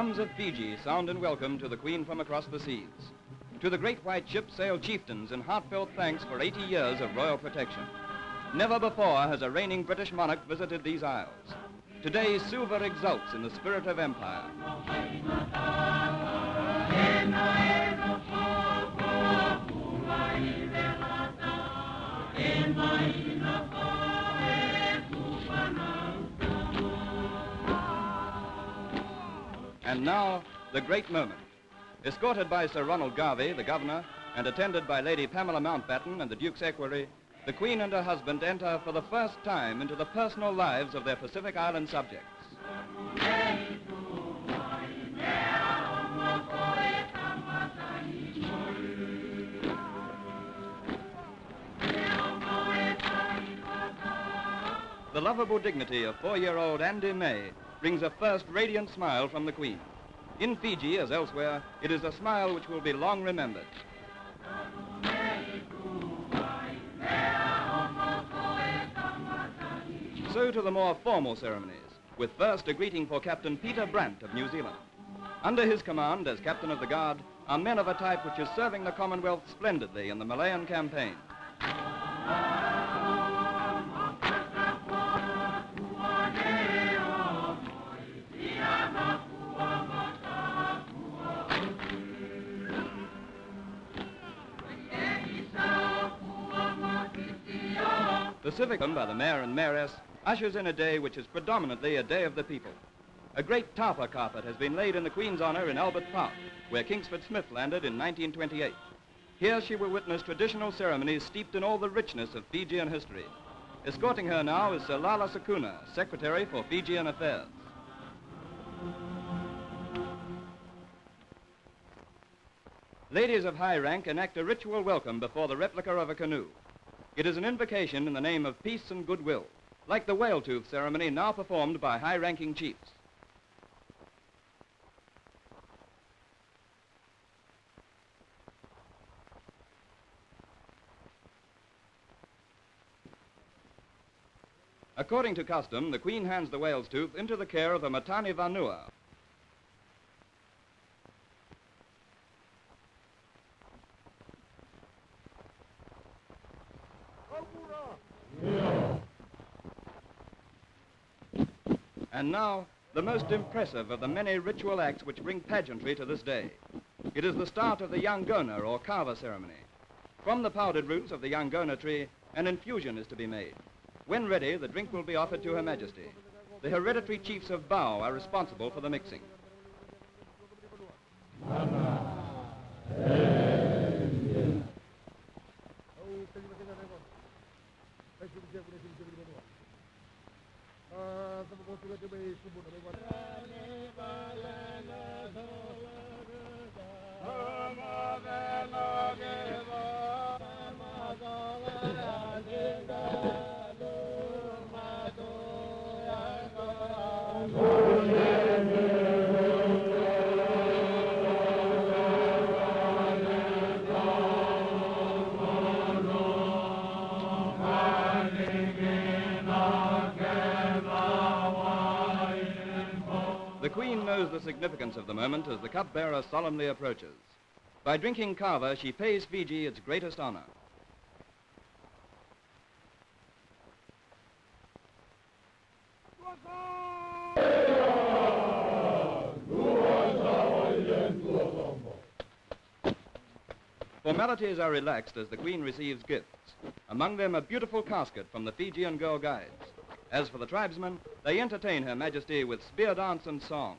drums of Fiji sound in welcome to the Queen from across the seas. To the great white ship sail chieftains in heartfelt thanks for 80 years of royal protection. Never before has a reigning British monarch visited these isles. Today, Suva exults in the spirit of empire. And now, the great moment. Escorted by Sir Ronald Garvey, the governor, and attended by Lady Pamela Mountbatten and the Duke's equerry, the Queen and her husband enter for the first time into the personal lives of their Pacific Island subjects. The lovable dignity of four-year-old Adi May brings a first radiant smile from the Queen. In Fiji, as elsewhere, it is a smile which will be long remembered. So to the more formal ceremonies, with first a greeting for Captain Peter Brandt of New Zealand. Under his command as Captain of the Guard are men of a type which is serving the Commonwealth splendidly in the Malayan campaign. The civic by the mayor and mayoress ushers in a day which is predominantly a day of the people. A great tapa carpet has been laid in the Queen's honor in Albert Park, where Kingsford Smith landed in 1928. Here she will witness traditional ceremonies steeped in all the richness of Fijian history. Escorting her now is Sir Lala Sukuna, Secretary for Fijian Affairs. Ladies of high rank enact a ritual welcome before the replica of a canoe. It is an invocation in the name of peace and goodwill, like the whale tooth ceremony now performed by high-ranking chiefs. According to custom, the Queen hands the whale's tooth into the care of a Matani Vanua, And now, the most impressive of the many ritual acts which bring pageantry to this day. It is the start of the Yangona or kava ceremony. From the powdered roots of the Yangona tree, an infusion is to be made. When ready, the drink will be offered to Her Majesty. The hereditary chiefs of Bau are responsible for the mixing. The knows the significance of the moment as the cupbearer solemnly approaches. By drinking kava, she pays Fiji its greatest honor. Formalities are relaxed as the Queen receives gifts. Among them a beautiful casket from the Fijian Girl Guides. As for the tribesmen, they entertain Her Majesty with spear dance and song.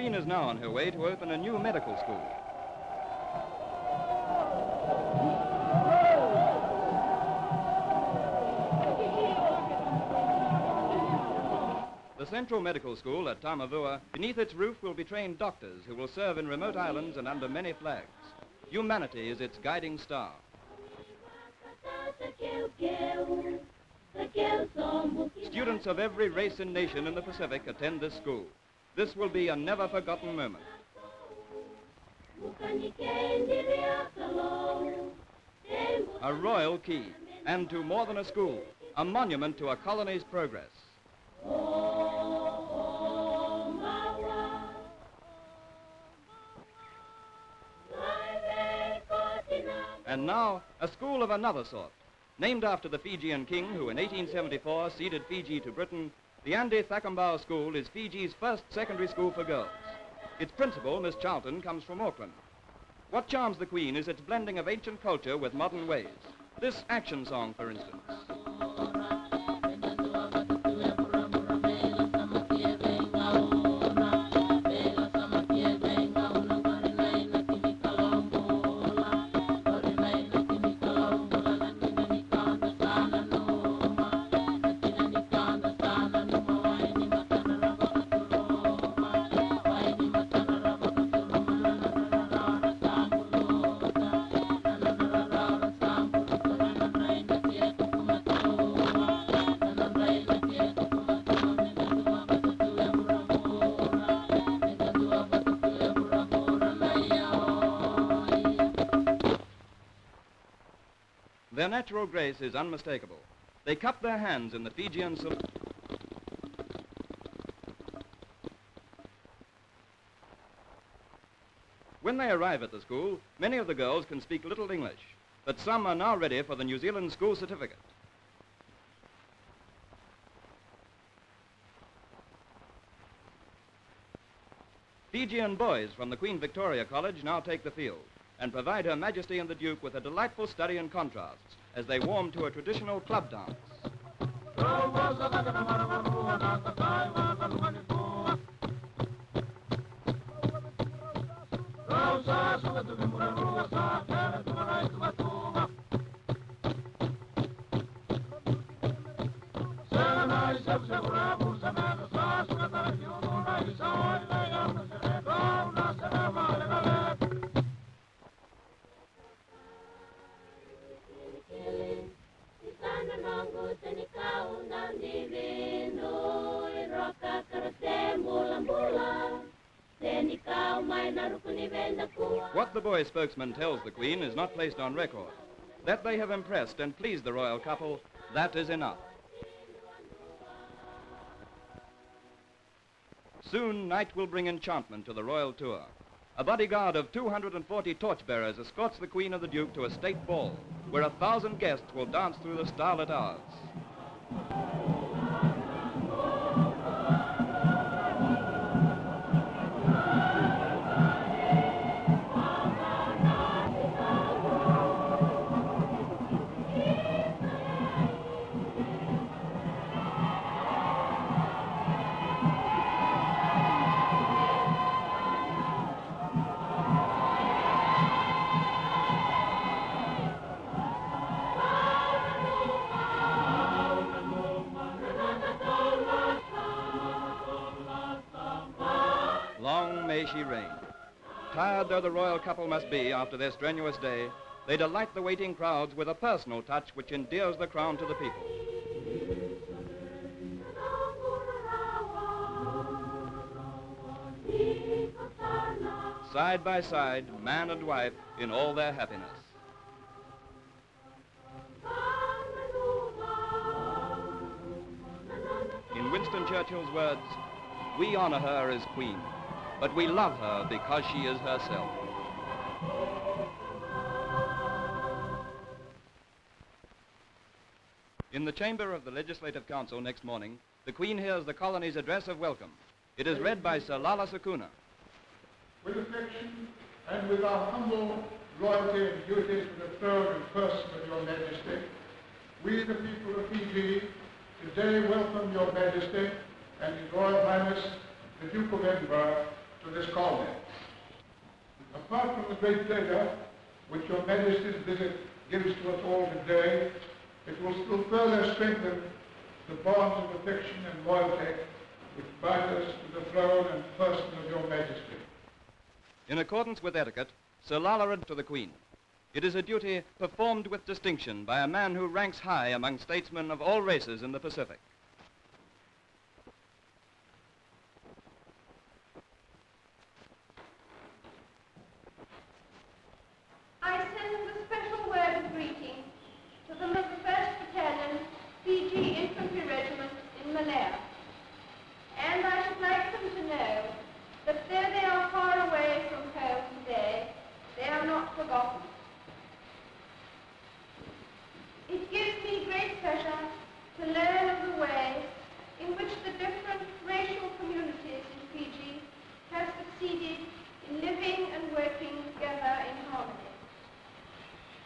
Queen is now on her way to open a new medical school. The Central Medical School at Tamavua, beneath its roof will be trained doctors who will serve in remote islands and under many flags. Humanity is its guiding star. Students of every race and nation in the Pacific attend this school. This will be a never forgotten moment. A royal key, and to more than a school, a monument to a colony's progress. And now, a school of another sort. Named after the Fijian king who in 1874 ceded Fiji to Britain, the Adi Cakobau School is Fiji's first secondary school for girls. Its principal, Miss Charlton, comes from Auckland. What charms the Queen is its blending of ancient culture with modern ways. This action song, for instance. Their natural grace is unmistakable. They cup their hands in the Fijian salute. When they arrive at the school, many of the girls can speak little English, but some are now ready for the New Zealand school certificate. Fijian boys from the Queen Victoria College now take the field and provide Her Majesty and the Duke with a delightful study in contrasts as they warm to a traditional club dance. What the boy spokesman tells the Queen is not placed on record. That they have impressed and pleased the royal couple, that is enough. Soon, night will bring enchantment to the royal tour. A bodyguard of 240 torchbearers escorts the Queen and the Duke to a state ball, where a thousand guests will dance through the starlit hours. Though the royal couple must be after their strenuous day, they delight the waiting crowds with a personal touch which endears the crown to the people. Side by side, man and wife, in all their happiness. In Winston Churchill's words, we honor her as queen, but we love her because she is herself. In the chamber of the Legislative Council next morning, the Queen hears the colony's address of welcome. It is read by Sir Lala Sukuna. With affection and with our humble loyalty and duty to the throne and person of your majesty, we the people of Fiji today welcome your majesty and his royal highness the Duke of Edinburgh to this colony. Apart from the great pleasure which your Majesty's visit gives to us all today, it will still further strengthen the bonds of affection and loyalty which bind us to the throne and person of your Majesty. In accordance with etiquette, Sir Lalorad to the Queen. It is a duty performed with distinction by a man who ranks high among statesmen of all races in the Pacific. I send a special word of greeting to the 1st Battalion, Fiji Infantry Regiment in Malaya. And I should like them to know that though they are far away from home today, they are not forgotten. It gives me great pleasure to learn of the way in which the different racial communities in Fiji have succeeded in living and working together in harmony.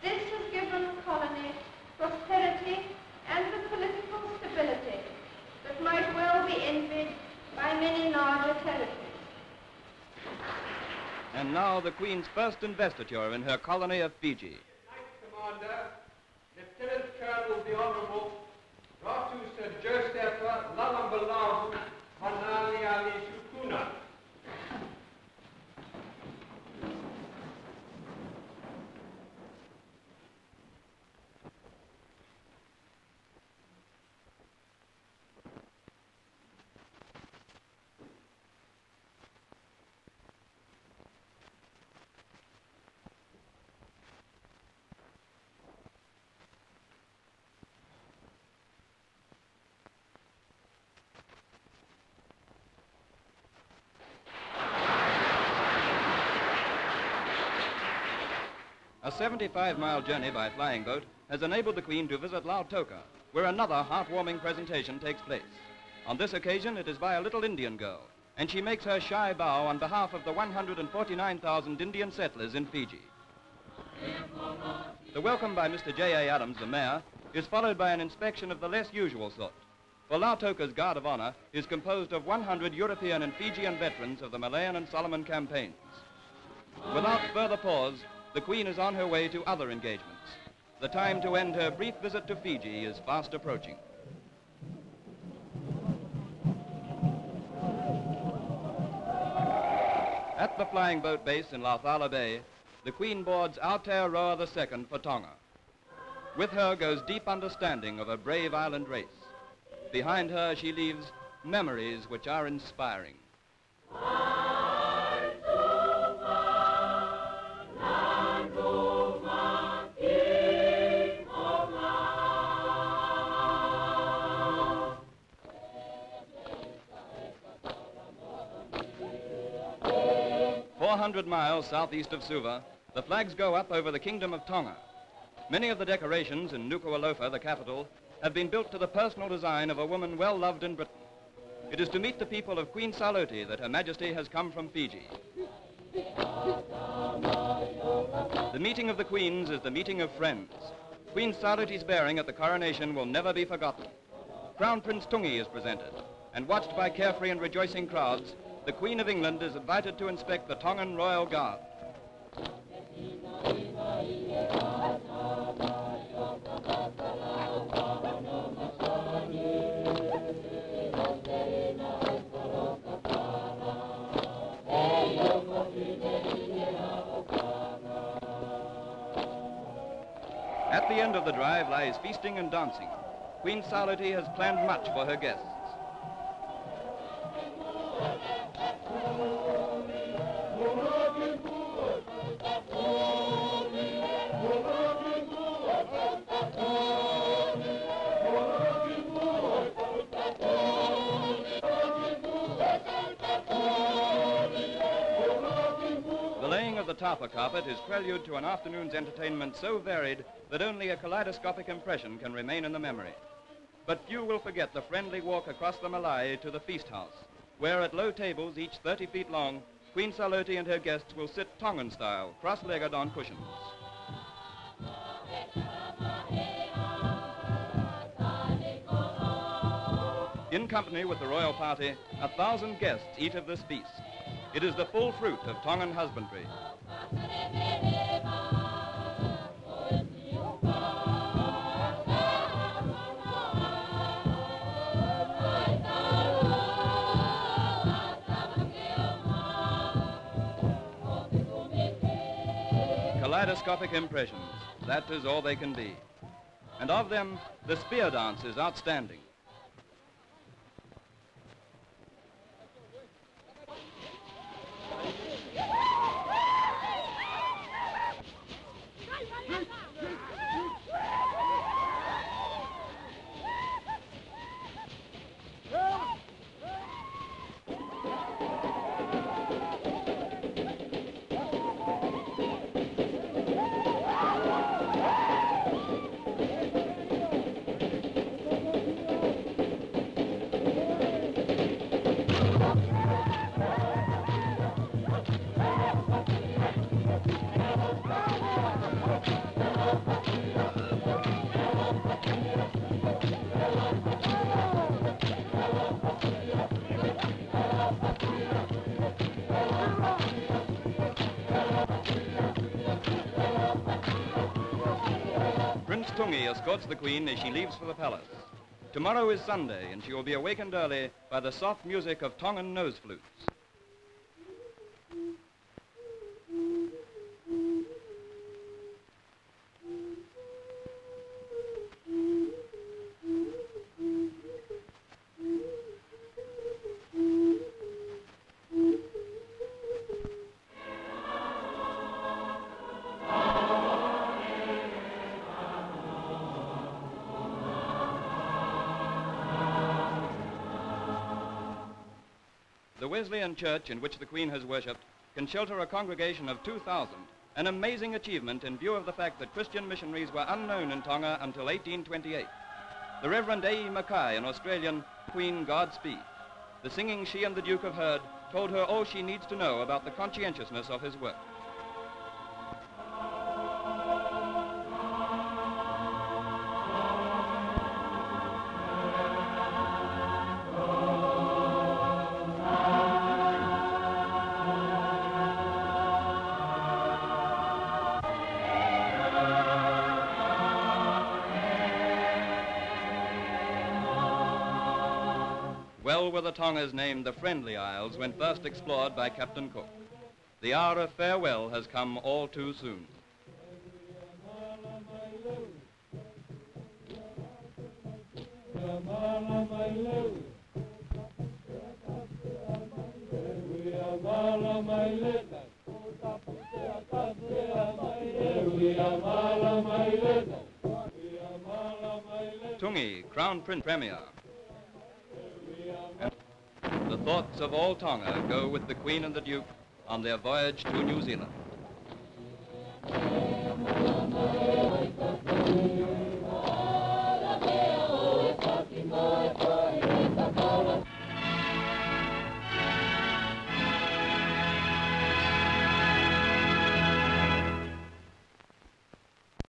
This has given the colony prosperity and the political stability that might well be envied by many larger territories. And now the Queen's first investiture in her colony of Fiji. A 75-mile journey by flying boat has enabled the Queen to visit Lautoka, where another heartwarming presentation takes place. On this occasion, it is by a little Indian girl, and she makes her shy bow on behalf of the 149,000 Indian settlers in Fiji. The welcome by Mr. J.A. Adams, the mayor, is followed by an inspection of the less usual sort. For Lautoka's Guard of Honor is composed of 100 European and Fijian veterans of the Malayan and Solomon campaigns. Without further pause, the Queen is on her way to other engagements. The time to end her brief visit to Fiji is fast approaching. At the flying boat base in Laucala Bay, the Queen boards Aotearoa II for Tonga. With her goes deep understanding of a brave island race. Behind her, she leaves memories which are inspiring. Four hundred miles southeast of Suva, the flags go up over the Kingdom of Tonga. Many of the decorations in Nuku'alofa, the capital, have been built to the personal design of a woman well loved in Britain. It is to meet the people of Queen Salote that Her Majesty has come from Fiji. The meeting of the Queens is the meeting of friends. Queen Salote's bearing at the coronation will never be forgotten. Crown Prince Tungi is presented, and watched by carefree and rejoicing crowds, the Queen of England is invited to inspect the Tongan Royal Guard. At the end of the drive lies feasting and dancing. Queen Salote has planned much for her guests. The tapa carpet is prelude to an afternoon's entertainment so varied that only a kaleidoscopic impression can remain in the memory. But few will forget the friendly walk across the malae to the feast house, where at low tables, each 30 feet long, Queen Salote and her guests will sit Tongan style, cross-legged on cushions. In company with the royal party, a thousand guests eat of this feast. It is the full fruit of Tongan husbandry. Kaleidoscopic impressions, that is all they can be. And of them, the spear dance is outstanding. Tungi escorts the Queen as she leaves for the palace. Tomorrow is Sunday, and she will be awakened early by the soft music of Tongan nose flutes. Wesleyan church in which the Queen has worshipped can shelter a congregation of 2,000, an amazing achievement in view of the fact that Christian missionaries were unknown in Tonga until 1828. The Reverend A.E. Mackay, an Australian, Queen Godspeed. The singing she and the Duke have heard told her all she needs to know about the conscientiousness of his work. Well the Tongas named the Friendly Isles when first explored by Captain Cook. The hour of farewell has come all too soon. Tungi, Crown Prince Premier. The thoughts of all Tonga go with the Queen and the Duke on their voyage to New Zealand.